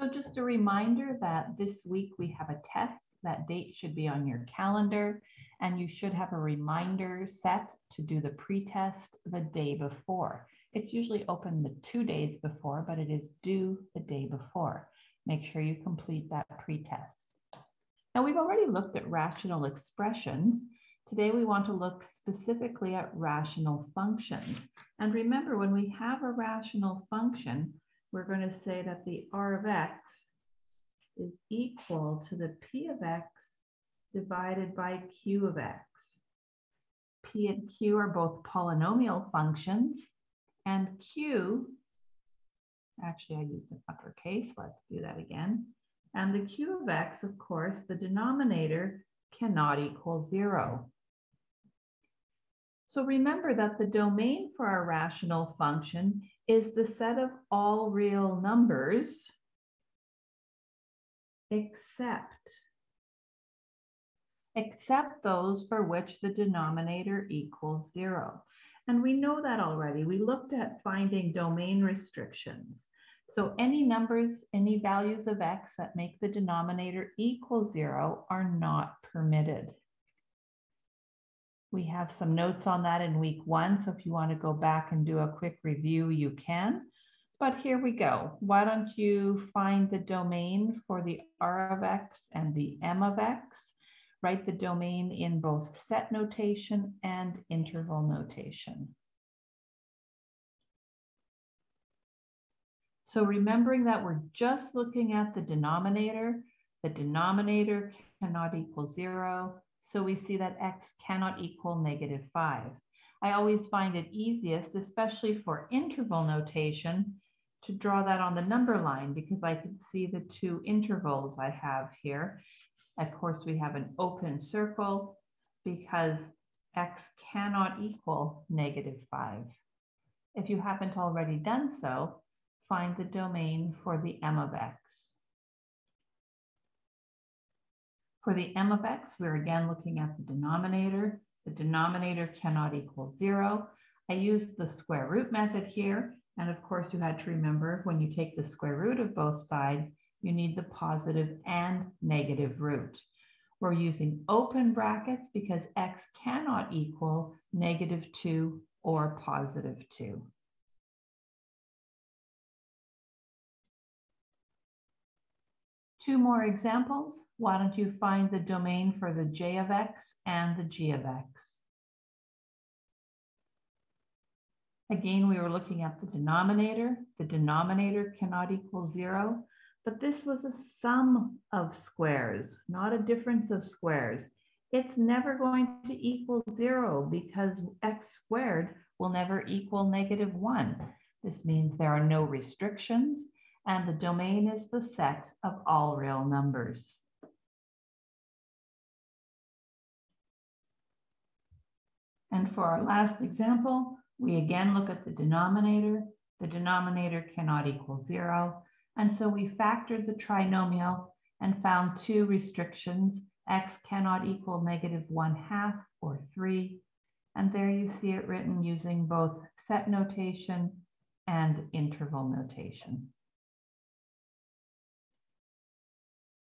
So just a reminder that this week we have a test. That date should be on your calendar and you should have a reminder set to do the pretest the day before. It's usually open the two days before, but it is due the day before. Make sure you complete that pretest. Now we've already looked at rational expressions. Today we want to look specifically at rational functions. And remember, when we have a rational function, we're going to say that the R of X is equal to the P of X divided by Q of X. P and Q are both polynomial functions, and Q, actually I used an uppercase, let's do that again. And the Q of X, of course, the denominator cannot equal zero. So remember that the domain for our rational function is the set of all real numbers except except those for which the denominator equals zero. And we know that already. We looked at finding domain restrictions. So any numbers, any values of x that make the denominator equal zero are not permitted. We have some notes on that in week one. So if you want to go back and do a quick review, you can. But here we go. Why don't you find the domain for the R of X and the M of X? Write the domain in both set notation and interval notation. So remembering that we're just looking at the denominator, the denominator cannot equal zero. So we see that x cannot equal negative 5. I always find it easiest, especially for interval notation, to draw that on the number line because I can see the two intervals I have here. Of course, we have an open circle because x cannot equal negative 5. If you haven't already done so, find the domain for the m of x. For the m of x, we're again looking at the denominator. The denominator cannot equal zero. I used the square root method here. And of course, you had to remember when you take the square root of both sides, you need the positive and negative root. We're using open brackets because x cannot equal negative 2 or positive 2. Two more examples. Why don't you find the domain for the j of x and the g of x? Again, we were looking at the denominator. The denominator cannot equal zero, but this was a sum of squares, not a difference of squares. It's never going to equal zero because x squared will never equal negative one. This means there are no restrictions and the domain is the set of all real numbers. And for our last example, we again look at the denominator. The denominator cannot equal zero. And so we factored the trinomial and found two restrictions. X cannot equal negative one half or three. And there you see it written using both set notation and interval notation.